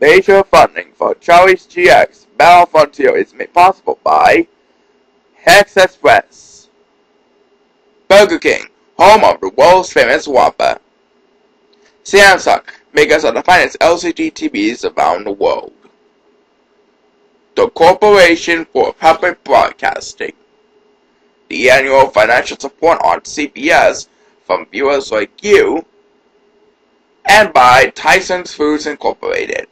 Major funding for Chao Race GX Battle Frontier is made possible by Hex Express, Burger King, home of the world's famous Whopper, Samsung, makers of the finest LCD TVs around the world, the Corporation for Public Broadcasting, the annual financial support on CBS from viewers like you, and by Tyson's Foods Incorporated.